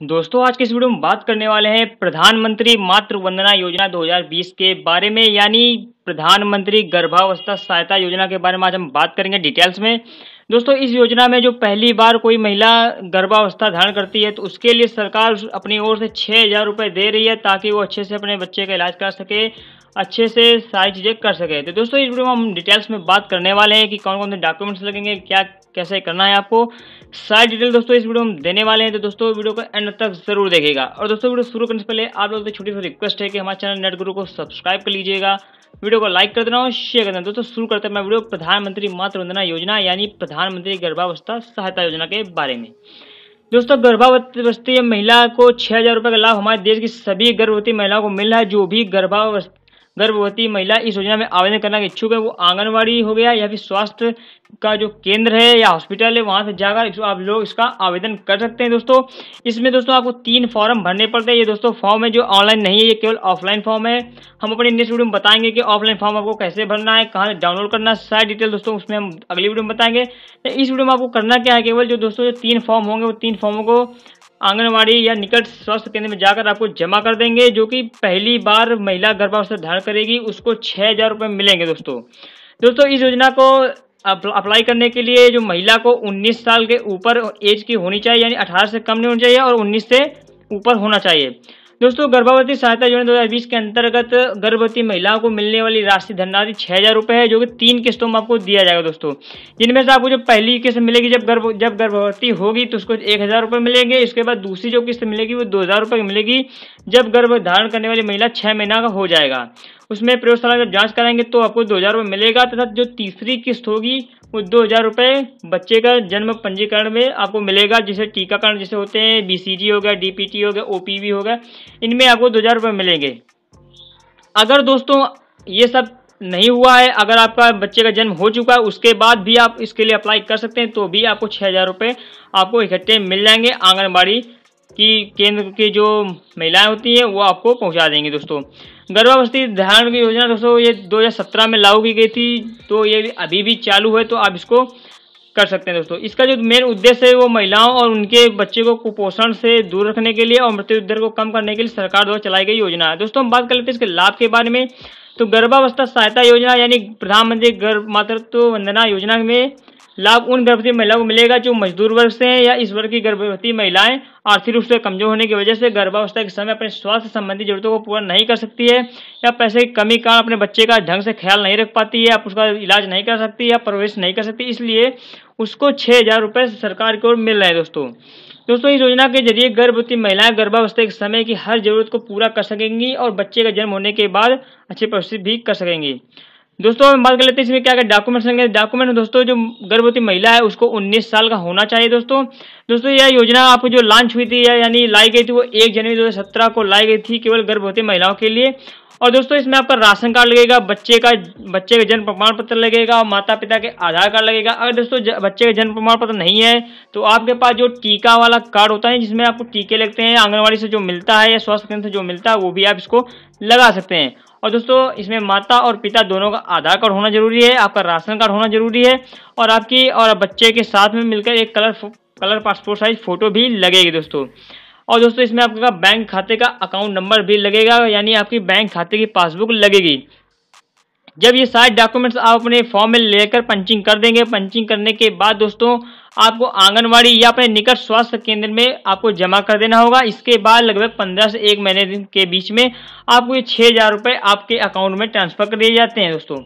दोस्तों, आज के इस वीडियो में बात करने वाले हैं प्रधानमंत्री मातृ वंदना योजना 2020 के बारे में, यानी प्रधानमंत्री गर्भावस्था सहायता योजना के बारे में आज हम बात करेंगे डिटेल्स में। दोस्तों, इस योजना में जो पहली बार कोई महिला गर्भावस्था धारण करती है तो उसके लिए सरकार अपनी ओर से छः हज़ार रुपये दे रही है ताकि वो अच्छे से अपने बच्चे का इलाज करा सके। अच्छे से सारी चीज़ें कर सके। तो दोस्तों, इस वीडियो में हम डिटेल्स में बात करने वाले हैं कि कौन कौन से डॉक्यूमेंट्स लगेंगे, क्या, कैसे करना है आपको। सारी डिटेल दोस्तों, इस वीडियो में देने वाले हैं। तो दोस्तों, वीडियो को एंड तक ज़रूर देखेगा और दोस्तों, वीडियो शुरू करने से पहले आप लोगों से छोटी सी रिक्वेस्ट है कि हमारे चैनल नेट गुरु को सब्सक्राइब कर लीजिएगा। वीडियो को लाइक कर देना और शेयर कर देना। दोस्तों, शुरू करते हैं मैं वीडियो प्रधानमंत्री मातृ वंदना योजना, यानी प्रधानमंत्री गर्भावस्था सहायता योजना के बारे में। दोस्तों, गर्भावस्थी महिला को छह हज़ार रुपये का लाभ हमारे देश की सभी गर्भवती महिलाओं को मिल रहा है। जो भी गर्भावस्था गर्भवती महिला इस योजना में आवेदन करना के इच्छुक है, वो आंगनबाड़ी हो गया या फिर स्वास्थ्य का जो केंद्र है या हॉस्पिटल है, वहाँ से जाकर आप लोग इसका आवेदन कर सकते हैं दोस्तों। इसमें दोस्तों आपको तीन फॉर्म भरने पड़ते हैं। ये दोस्तों फॉर्म है जो ऑनलाइन नहीं है, ये केवल ऑफलाइन फॉर्म है। हम अपने नेक्स्ट वीडियो में बताएँगे कि ऑफलाइन फॉर्म आपको कैसे भरना है, कहाँ से डाउनलोड करना है। सारी डिटेल दोस्तों उसमें हम अगली वीडियो में बताएँगे। तो इस वीडियो में आपको करना क्या है, केवल जो दोस्तों जो तीन फॉर्म होंगे, वो तीन फॉर्मों को आंगनवाड़ी या निकट स्वास्थ्य केंद्र में जाकर आपको जमा कर देंगे, जो कि पहली बार महिला गर्भावस्था धारण करेगी, उसको छः हज़ार रुपये मिलेंगे दोस्तों। दोस्तों, इस योजना को अप्लाई करने के लिए जो महिला को 19 साल के ऊपर एज की होनी चाहिए, यानी 18 से कम नहीं होनी चाहिए और 19 से ऊपर होना चाहिए। दोस्तों गर्भवती सहायता योजना दो हज़ार बीस के अंतर्गत गर्भवती महिलाओं को मिलने वाली राशि धनराशि छह हज़ार रुपये है, जो कि तीन किस्तों में आपको दिया जाएगा दोस्तों। जिनमें से आपको जो पहली किस्त मिलेगी, जब गर्भ, जब गर्भवती होगी तो उसको एक हज़ार रुपये मिलेंगे। इसके बाद दूसरी जो किस्त मिलेगी, वो दो हज़ार रुपये मिलेगी, जब गर्भ धारण करने वाली महिला छह महीना का हो जाएगा। उसमें प्रयोगशाला जब जाँच कराएँगे तो आपको दो हज़ार रुपये मिलेगा, तथा जो तीसरी किस्त होगी वो दो हज़ार रुपये बच्चे का जन्म पंजीकरण में आपको मिलेगा, जिसे टीकाकरण जैसे होते हैं बीसीजी हो गया डीपीटी हो गया ओपीवी हो गया, इनमें आपको दो हज़ार रुपये मिलेंगे। अगर दोस्तों ये सब नहीं हुआ है, अगर आपका बच्चे का जन्म हो चुका है, उसके बाद भी आप इसके लिए अप्लाई कर सकते हैं तो भी आपको छः हज़ार रुपये आपको इकट्ठे मिल जाएँगे आंगनबाड़ी की केंद्र की जो महिलाएँ होती हैं, वो आपको पहुँचा देंगे दोस्तों। गर्भावस्थी धारण की योजना दोस्तों, ये 2017 में लागू की गई थी तो ये अभी भी चालू है तो आप इसको कर सकते हैं दोस्तों। इसका जो मेन उद्देश्य है, वो महिलाओं और उनके बच्चे को कुपोषण से दूर रखने के लिए और मृत्यु दर को कम करने के लिए सरकार द्वारा चलाई गई योजना है। दोस्तों, हम बात कर लेते हैं इसके लाभ के बारे में। तो गर्भावस्था सहायता योजना, यानी प्रधानमंत्री गर्भ मातृत्व वंदना योजना में लाभ उन गर्भवती महिलाओं को मिलेगा जो मजदूर वर्ग से हैं या इस वर्ग की गर्भवती महिलाएँ आर्थिक रूप से कमज़ोर होने की वजह से गर्भावस्था के समय अपने स्वास्थ्य संबंधी जरूरतों को पूरा नहीं कर सकती है या पैसे की कमी कारण अपने बच्चे का ढंग से ख्याल नहीं रख पाती है, आप उसका इलाज नहीं कर सकती या प्रवेश नहीं कर सकती, इसलिए उसको छः हज़ार रुपये सरकार की ओर मिल रहे हैं दोस्तों। दोस्तों, इस योजना के ज़रिए गर्भवती महिलाएँ गर्भावस्था के समय की हर ज़रूरत को पूरा कर सकेंगी और बच्चे का जन्म होने के बाद अच्छे परिस्थिति भी कर सकेंगी। दोस्तों, हम बात कर लेते हैं इसमें क्या क्या डॉक्यूमेंट्स लेंगे डॉक्यूमेंट दोस्तों, जो गर्भवती महिला है, उसको 19 साल का होना चाहिए दोस्तों। दोस्तों, यह योजना आपको जो लॉन्च हुई थी, या यानी लाई गई थी, वो एक जनवरी दो हज़ार सत्रह को लाई गई थी केवल गर्भवती महिलाओं के लिए। और दोस्तों, इसमें आपका राशन कार्ड लगेगा, बच्चे का बच्चे का जन्म प्रमाण पत्र लगेगा और माता पिता के आधार कार्ड लगेगा। अगर दोस्तों बच्चे का जन्म प्रमाण पत्र नहीं है तो आपके पास जो टीका वाला कार्ड होता है, जिसमें आपको टीके लगते हैं आंगनबाड़ी से जो मिलता है, या स्वास्थ्य केंद्र से जो मिलता है, वो भी आप इसको लगा सकते हैं। और दोस्तों, इसमें माता और पिता दोनों का आधार कार्ड होना ज़रूरी है, आपका राशन कार्ड होना ज़रूरी है, और आपकी और बच्चे के साथ में मिलकर एक colour colour passport size photo भी लगेगी दोस्तों। और दोस्तों, इसमें आपका बैंक खाते का अकाउंट नंबर भी लगेगा, यानी आपकी बैंक खाते की पासबुक लगेगी। जब ये सारे डॉक्यूमेंट्स आप अपने फॉर्म में लेकर पंचिंग कर देंगे पंचिंग करने के बाद दोस्तों आपको आंगनवाड़ी या अपने निकट स्वास्थ्य केंद्र में आपको जमा कर देना होगा। इसके बाद लगभग पंद्रह से एक महीने के बीच में आपको ये छः हज़ार रुपये आपके अकाउंट में ट्रांसफ़र कर दिए जाते हैं दोस्तों।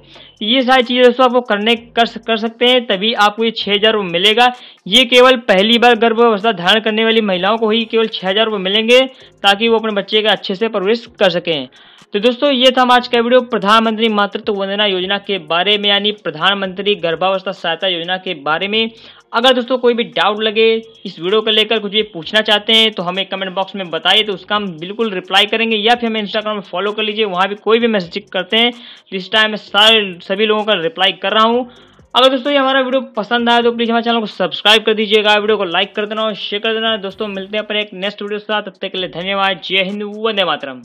ये सारी चीज़ें दोस्तों आपको करने, कर कर सकते हैं, तभी आपको ये छः हज़ार रुपये मिलेगा। ये केवल पहली बार गर्भावस्था धारण करने वाली महिलाओं को ही केवल छः हज़ार रुपये मिलेंगे, ताकि वो अपने बच्चे का अच्छे से परवरिश कर सकें। तो दोस्तों, ये था हम आज का वीडियो प्रधानमंत्री मातृत्व वंदना योजना के बारे में, यानी प्रधानमंत्री गर्भावस्था सहायता योजना के बारे में। अगर दोस्तों, कोई भी डाउट लगे, इस वीडियो को लेकर कुछ भी पूछना चाहते हैं तो हमें कमेंट बॉक्स में बताइए तो उसका हम बिल्कुल रिप्लाई करेंगे, या फिर हमें इंस्टाग्राम में फॉलो कर लीजिए, वहाँ भी कोई भी मैसेज करते हैं इस टाइम मैं सारे, सभी लोगों का रिप्लाई कर रहा हूँ। अगर दोस्तों, ये हमारा वीडियो पसंद आया तो प्लीज़ हमारे चैनल को सब्सक्राइब कर दीजिएगा वीडियो को लाइक कर देना और शेयर कर देना। दोस्तों, मिलते हैं अपने एक नेक्स्ट वीडियो के साथ, तब तक के लिए धन्यवाद। जय हिंद, वंदे मातरम।